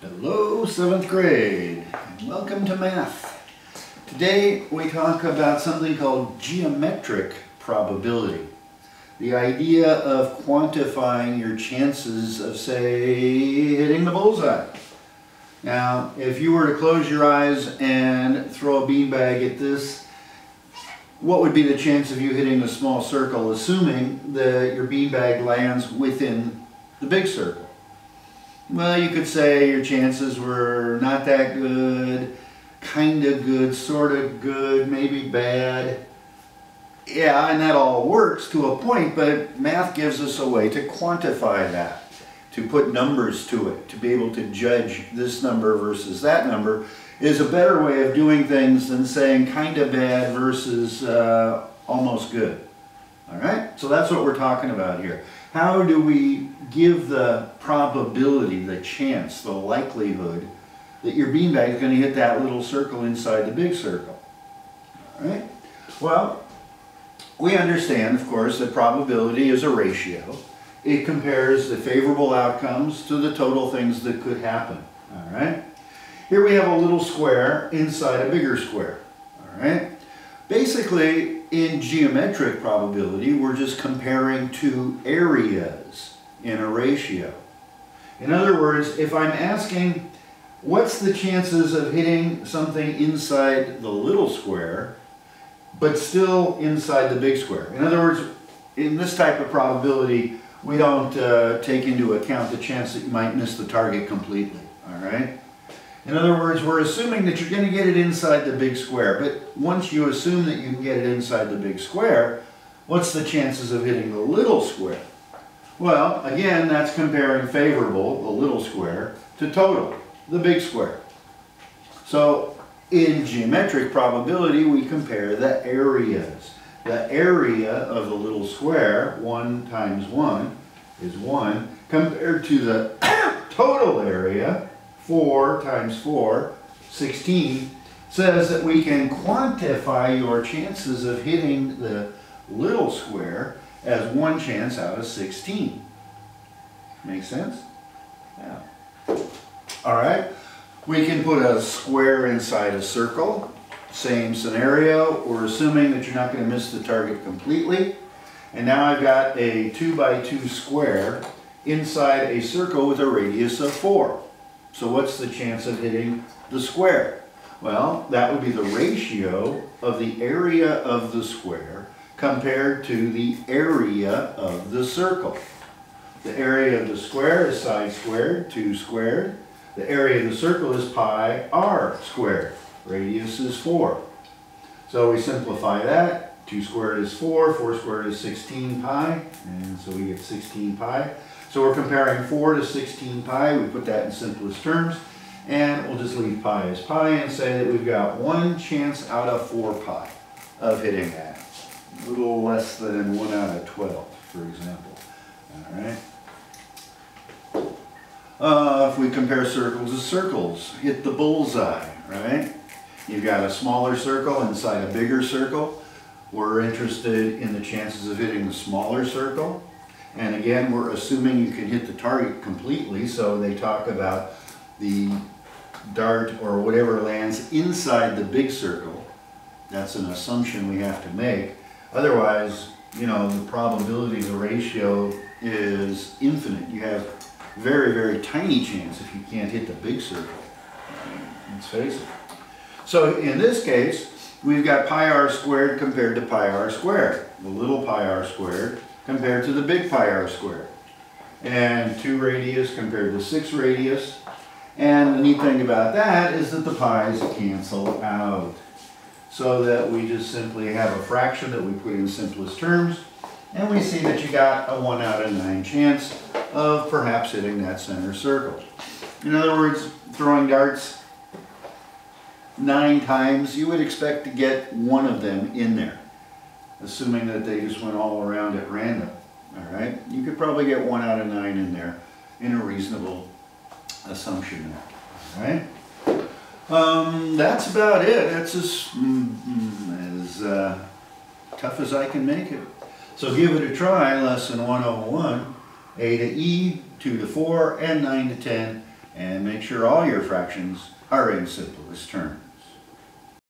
Hello, seventh grade, and welcome to math. Today we talk about something called geometric probability. The idea of quantifying your chances of, say, hitting the bullseye. Now, if you were to close your eyes and throw a beanbag at this, what would be the chance of you hitting a small circle, assuming that your beanbag lands within the big circle? Well, you could say your chances were not that good, kind of good, sort of good, maybe bad. Yeah, and that all works to a point, but math gives us a way to quantify that, to put numbers to it, to be able to judge this number versus that number is a better way of doing things than saying kind of bad versus uh, almost good. All right, so that's what we're talking about here. How do we give the probability, the chance, the likelihood that your beanbag is going to hit that little circle inside the big circle? All right, well, we understand, of course, that probability is a ratio. It compares the favorable outcomes to the total things that could happen. All right. Here we have a little square inside a bigger square. All right. Basically, in geometric probability, we're just comparing two areas in a ratio. In other words, if I'm asking, what's the chances of hitting something inside the little square, but still inside the big square? In other words, in this type of probability, we don't uh, take into account the chance that you might miss the target completely, all right? In other words, we're assuming that you're going to get it inside the big square. But once you assume that you can get it inside the big square, what's the chances of hitting the little square? Well, again, that's comparing favorable, the little square, to total, the big square. So in geometric probability, we compare the areas. The area of the little square, 1 times 1, is 1, compared to the total area, 4 times 4, 16, says that we can quantify your chances of hitting the little square as one chance out of 16. Make sense? Yeah. All right. We can put a square inside a circle. Same scenario. We're assuming that you're not going to miss the target completely. And now I've got a 2 by 2 square inside a circle with a radius of 4. So what's the chance of hitting the square? Well, that would be the ratio of the area of the square compared to the area of the circle. The area of the square is side squared, 2 squared. The area of the circle is pi r squared. Radius is 4. So we simplify that. 2 squared is 4, 4 squared is 16 pi, and so we get 16 pi. So we're comparing 4 to 16 pi. We put that in simplest terms. And we'll just leave pi as pi and say that we've got one chance out of 4 pi of hitting that. A little less than 1 out of 12, for example. All right. Uh, if we compare circles to circles, hit the bullseye, right? You've got a smaller circle inside a bigger circle. We're interested in the chances of hitting the smaller circle. And again, we're assuming you can hit the target completely, so they talk about the dart or whatever lands inside the big circle. That's an assumption we have to make. Otherwise, you know, the probability, the ratio is infinite. You have very, very tiny chance if you can't hit the big circle. Let's face it. So in this case, we've got pi r squared compared to pi r squared. The little pi r squared compared to the big pi r squared. And 2 radius compared to 6 radius. And the neat thing about that is that the pi's cancel out. So that we just simply have a fraction that we put in simplest terms. And we see that you got a 1 out of 9 chance of perhaps hitting that center circle. In other words, throwing darts nine times, you would expect to get one of them in there assuming that they just went all around at random. All right, you could probably get one out of nine in there in a reasonable assumption there. All right. Um, that's about it. That's as, mm, mm, as uh, tough as I can make it. So give it a try, lesson 101, A to E, 2 to 4, and 9 to 10, and make sure all your fractions are in simplest terms.